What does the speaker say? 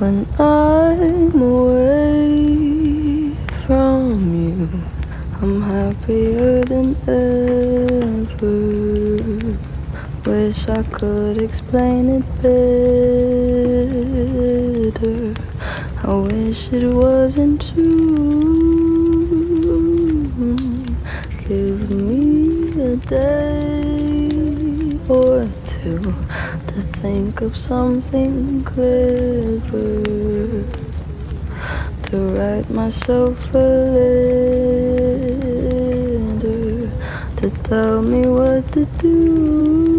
When I'm away from you, I'm happier than ever. Wish I could explain it better. I wish it wasn't true. Give me a day or two to think of something clever to write myself a letter to tell me what to do.